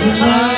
I